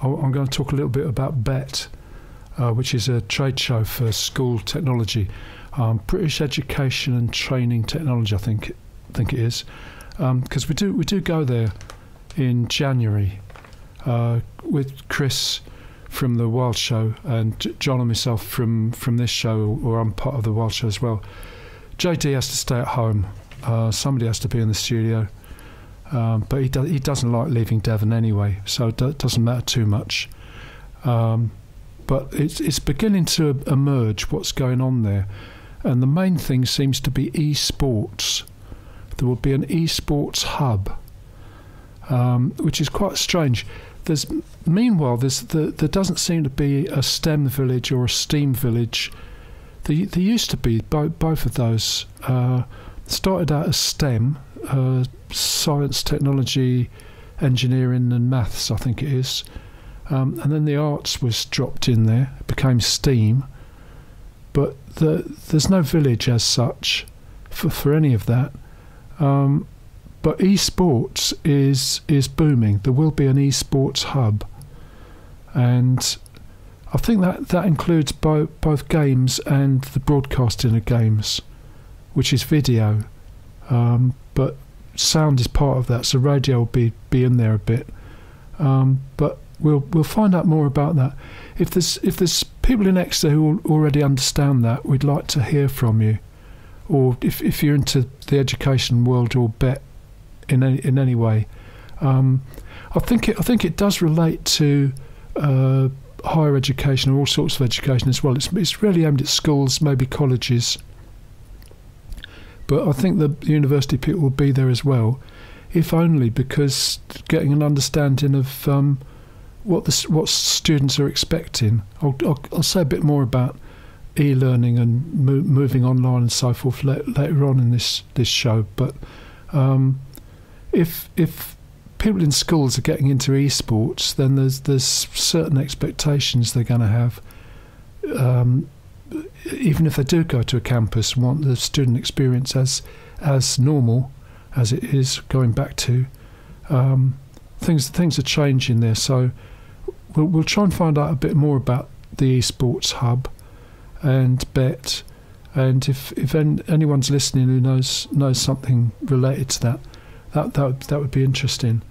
I'm going to talk a little bit about BETT, uh, which is a trade show for school technology, um, British Education and Training Technology. I think think it is because um, we do we do go there in January uh, with Chris from the Wild Show and John and myself from from this show, or I'm part of the Wild Show as well. JD has to stay at home. Uh, somebody has to be in the studio. Um, but he, do, he doesn't like leaving Devon anyway, so it doesn't matter too much. Um, but it's, it's beginning to emerge what's going on there. And the main thing seems to be esports. There will be an esports hub, um, which is quite strange. There's meanwhile there's the, there doesn't seem to be a STEM village or a STEAM village. There, there used to be both both of those. Uh, started out as STEM, uh, science, technology, engineering, and maths, I think it is. Um, and then the arts was dropped in there, it became STEAM. But the, there's no village as such for, for any of that. Um, but esports is is booming. There will be an esports hub, and I think that that includes both both games and the broadcasting of games, which is video. Um, but sound is part of that, so radio will be be in there a bit. Um, but we'll we'll find out more about that. If there's if there's people in Exeter who already understand that, we'd like to hear from you. Or if if you're into the education world or BETT in any in any way, um, I think it I think it does relate to. Uh, higher education or all sorts of education as well. It's it's really aimed at schools, maybe colleges, but I think the university people will be there as well, if only because getting an understanding of um, what the what students are expecting. I'll, I'll, I'll, say a bit more about e-learning and mo- moving online and so forth la- later on in this this show. But um, if if people in schools are getting into esports, then there's there's certain expectations they're going to have. Um, even if they do go to a campus, want the student experience as as normal as it is going back to, um, things things are changing there. So we'll we'll try and find out a bit more about the esports hub and BETT. And if if anyone's listening who knows knows something related to that, that that that would be interesting.